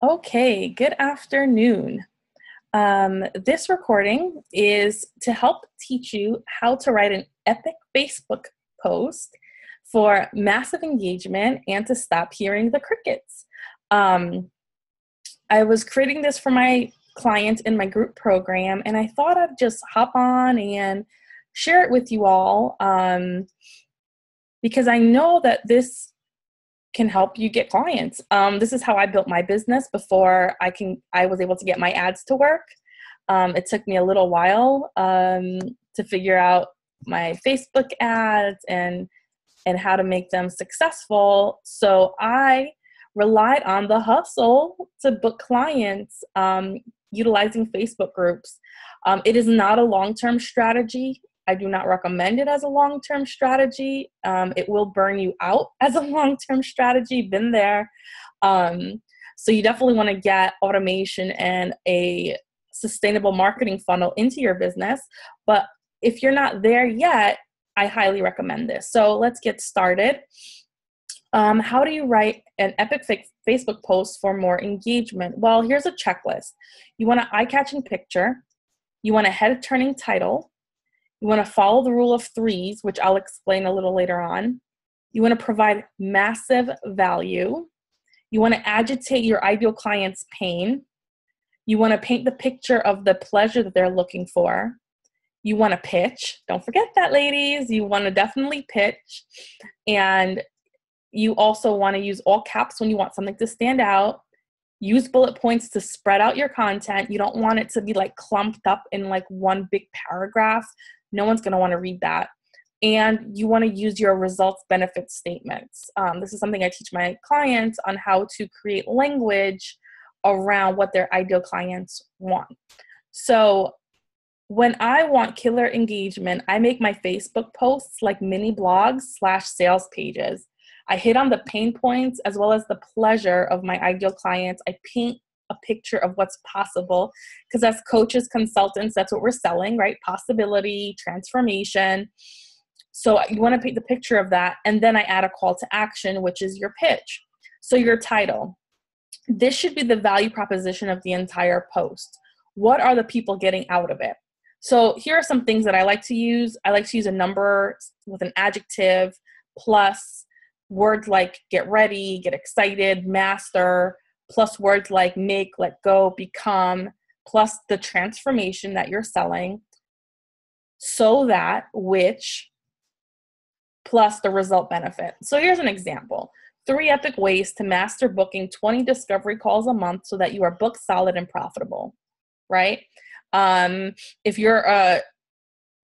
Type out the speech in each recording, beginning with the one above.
Okay, good afternoon. Um, this recording is to help teach you how to write an epic Facebook post for massive engagement and to stop hearing the crickets. Um, I was creating this for my clients in my group program, and I thought I'd just hop on and share it with you all um, because I know that this can help you get clients. Um, this is how I built my business before I can I was able to get my ads to work. Um, it took me a little while um, to figure out my Facebook ads and and how to make them successful. So I relied on the hustle to book clients um, utilizing Facebook groups. Um, it is not a long term strategy. I do not recommend it as a long term strategy. Um, it will burn you out as a long term strategy. Been there. Um, so you definitely want to get automation and a sustainable marketing funnel into your business. But if you're not there yet, I highly recommend this. So let's get started. Um, how do you write an epic Facebook post for more engagement? Well, here's a checklist. You want an eye catching picture, you want a head turning title, you want to follow the rule of threes, which I'll explain a little later on. You want to provide massive value. You want to agitate your ideal client's pain. You want to paint the picture of the pleasure that they're looking for. You want to pitch. Don't forget that, ladies. You want to definitely pitch. And you also want to use all caps when you want something to stand out. Use bullet points to spread out your content. You don't want it to be like clumped up in like one big paragraph. No one's going to want to read that. And you want to use your results benefit statements. Um, this is something I teach my clients on how to create language around what their ideal clients want. So, when I want killer engagement, I make my Facebook posts like mini blogs slash sales pages. I hit on the pain points as well as the pleasure of my ideal clients. I paint a picture of what's possible. Because as coaches consultants that's what we're selling right? Possibility transformation. So uh, you want to paint the picture of that and then i add a call to action which is your pitch. So your title. This should be the value proposition of the entire post. What are the people getting out of it? So here are some things that i like to use. I like to use a number with an adjective plus words like get ready get excited master plus words like make, let go, become, plus the transformation that you're selling, so that which plus the result benefit. So here's an example. Three epic ways to master booking 20 discovery calls a month so that you are booked solid and profitable, right? Um, if you're a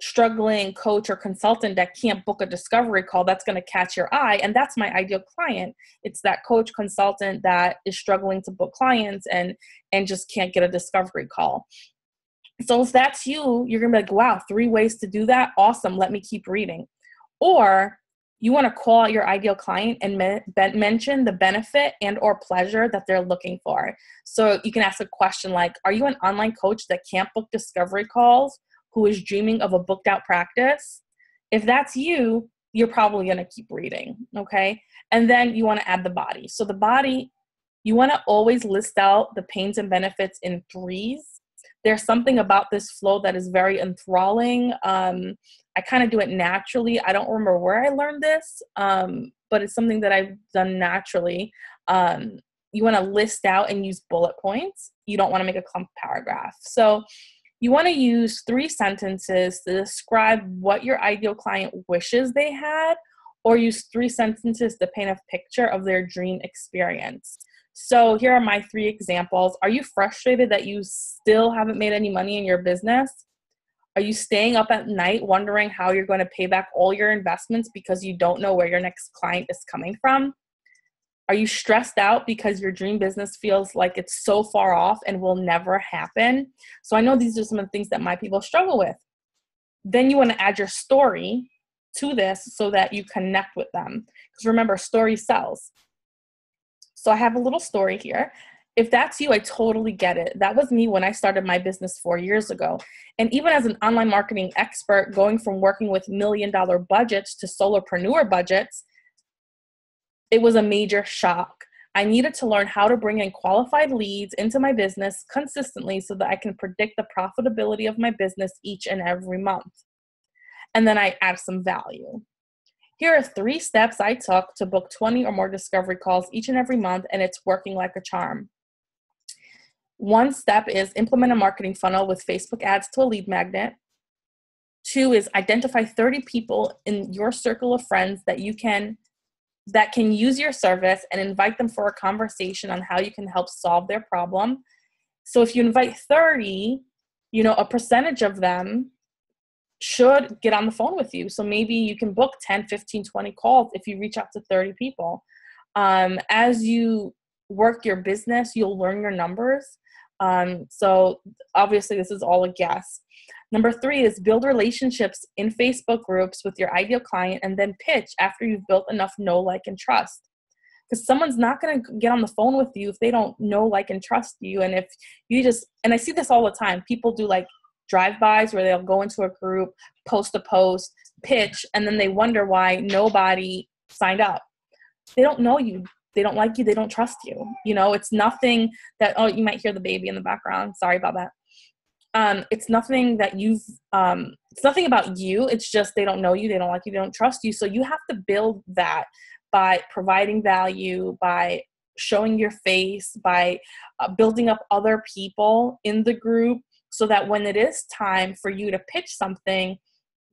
struggling coach or consultant that can't book a discovery call that's going to catch your eye and that's my ideal client. It's that coach consultant that is struggling to book clients and and just can't get a discovery call. So if that's you you're going to be like wow three ways to do that? Awesome let me keep reading. Or you want to call out your ideal client and me- mention the benefit and or pleasure that they're looking for. So you can ask a question like are you an online coach that can't book discovery calls who is dreaming of a booked out practice, if that's you, you're probably going to keep reading. Okay. And then you want to add the body. So the body, you want to always list out the pains and benefits in threes. There's something about this flow that is very enthralling. Um, I kind of do it naturally. I don't remember where I learned this, um, but it's something that I've done naturally. Um, you want to list out and use bullet points. You don't want to make a clump paragraph. So you want to use three sentences to describe what your ideal client wishes they had, or use three sentences to paint a picture of their dream experience. So, here are my three examples. Are you frustrated that you still haven't made any money in your business? Are you staying up at night wondering how you're going to pay back all your investments because you don't know where your next client is coming from? Are you stressed out because your dream business feels like it's so far off and will never happen? So I know these are some of the things that my people struggle with. Then you want to add your story to this so that you connect with them. Because remember, story sells. So I have a little story here. If that's you, I totally get it. That was me when I started my business four years ago. And even as an online marketing expert, going from working with million dollar budgets to solopreneur budgets, it was a major shock. I needed to learn how to bring in qualified leads into my business consistently so that I can predict the profitability of my business each and every month. And then I add some value. Here are three steps I took to book 20 or more discovery calls each and every month, and it's working like a charm. One step is implement a marketing funnel with Facebook ads to a lead magnet. Two is identify 30 people in your circle of friends that you can that can use your service and invite them for a conversation on how you can help solve their problem. So if you invite 30, you know, a percentage of them should get on the phone with you. So maybe you can book 10, 15, 20 calls if you reach out to 30 people. Um, as you work your business, you'll learn your numbers. Um, so obviously, this is all a guess. Number three is build relationships in Facebook groups with your ideal client and then pitch after you've built enough know, like, and trust. Because someone's not going to get on the phone with you if they don't know, like, and trust you. And if you just, and I see this all the time, people do like drive-bys where they'll go into a group, post a post, pitch, and then they wonder why nobody signed up. They don't know you. They don't like you. They don't trust you. You know, it's nothing that, oh, you might hear the baby in the background. Sorry about that. Um, it's nothing that you've, um, it's nothing about you. It's just they don't know you. They don't like you. They don't trust you. So you have to build that by providing value, by showing your face, by uh, building up other people in the group so that when it is time for you to pitch something,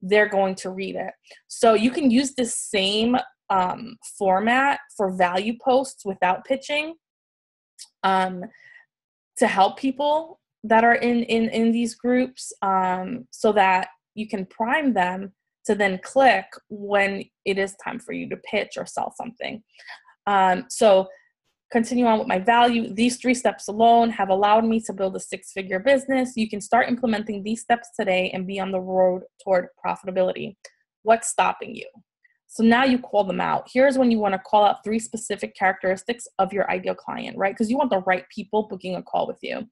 they're going to read it. So you can use the same um, format for value posts without pitching um, to help people that are in in in these groups um, so that you can prime them to then click when it is time for you to pitch or sell something. Um, so continue on with my value. These three steps alone have allowed me to build a six figure business. You can start implementing these steps today and be on the road toward profitability. What's stopping you? So now you call them out. Here's when you want to call out three specific characteristics of your ideal client, right? Because you want the right people booking a call with you.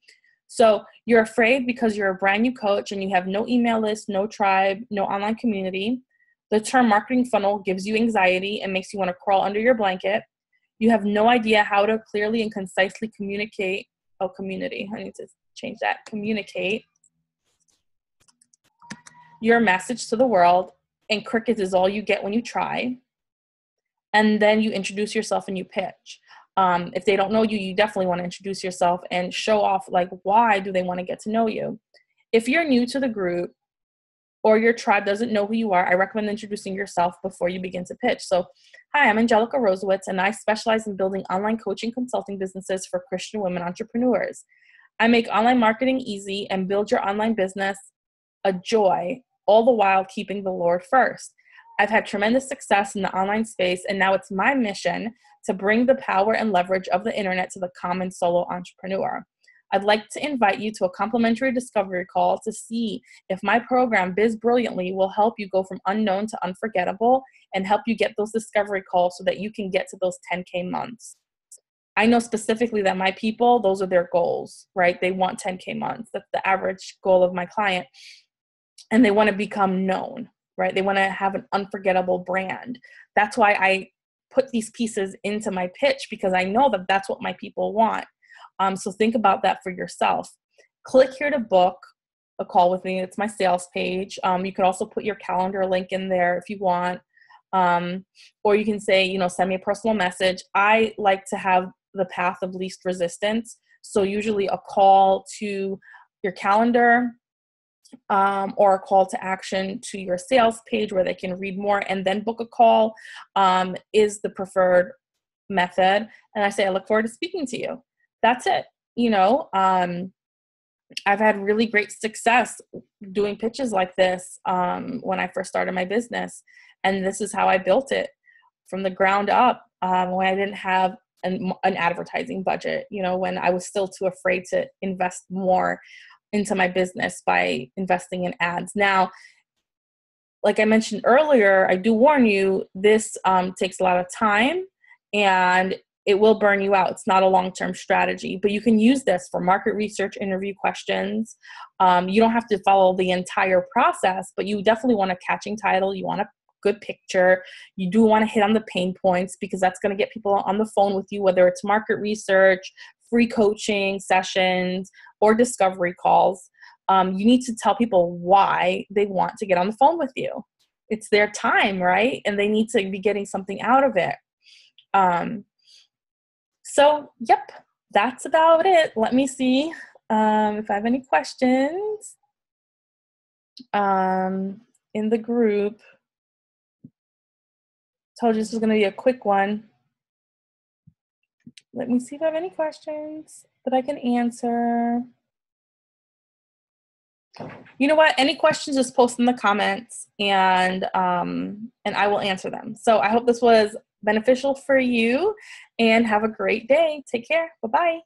So you're afraid because you're a brand new coach and you have no email list, no tribe, no online community. The term marketing funnel gives you anxiety and makes you want to crawl under your blanket. You have no idea how to clearly and concisely communicate. Oh, community. I need to change that. Communicate your message to the world, and crickets is all you get when you try. And then you introduce yourself and you pitch. Um, if they don't know you, you definitely want to introduce yourself and show off like why do they want to get to know you. If you're new to the group, or your tribe doesn't know who you are, I recommend introducing yourself before you begin to pitch. So, hi, I'm Angelica Rozewicz, and I specialize in building online coaching consulting businesses for Christian women entrepreneurs. I make online marketing easy and build your online business a joy, all the while keeping the Lord first. I've had tremendous success in the online space, and now it's my mission to bring the power and leverage of the internet to the common solo entrepreneur. I'd like to invite you to a complimentary discovery call to see if my program, Biz Brilliantly, will help you go from unknown to unforgettable and help you get those discovery calls so that you can get to those 10K months. I know specifically that my people, those are their goals, right? They want 10K months. That's the average goal of my client. And they want to become known, right? They want to have an unforgettable brand. That's why I put these pieces into my pitch because I know that that's what my people want. Um, so think about that for yourself. Click here to book a call with me. It's my sales page. Um, you can also put your calendar link in there if you want. Um, or you can say, you know, send me a personal message. I like to have the path of least resistance. So usually a call to your calendar um, or a call to action to your sales page where they can read more and then book a call um, is the preferred method. And I say, I look forward to speaking to you that's it you know um, i've had really great success doing pitches like this um, when i first started my business and this is how i built it from the ground up um, when i didn't have an, an advertising budget you know when i was still too afraid to invest more into my business by investing in ads now like i mentioned earlier i do warn you this um, takes a lot of time and it will burn you out. It's not a long term strategy, but you can use this for market research, interview questions. Um, you don't have to follow the entire process, but you definitely want a catching title. You want a good picture. You do want to hit on the pain points because that's going to get people on the phone with you, whether it's market research, free coaching sessions, or discovery calls. Um, you need to tell people why they want to get on the phone with you. It's their time, right? And they need to be getting something out of it. Um, so, yep, that's about it. Let me see um, if I have any questions um, in the group. Told you this was going to be a quick one. Let me see if I have any questions that I can answer. You know what? Any questions, just post in the comments, and um, and I will answer them. So I hope this was beneficial for you, and have a great day. Take care. Bye bye.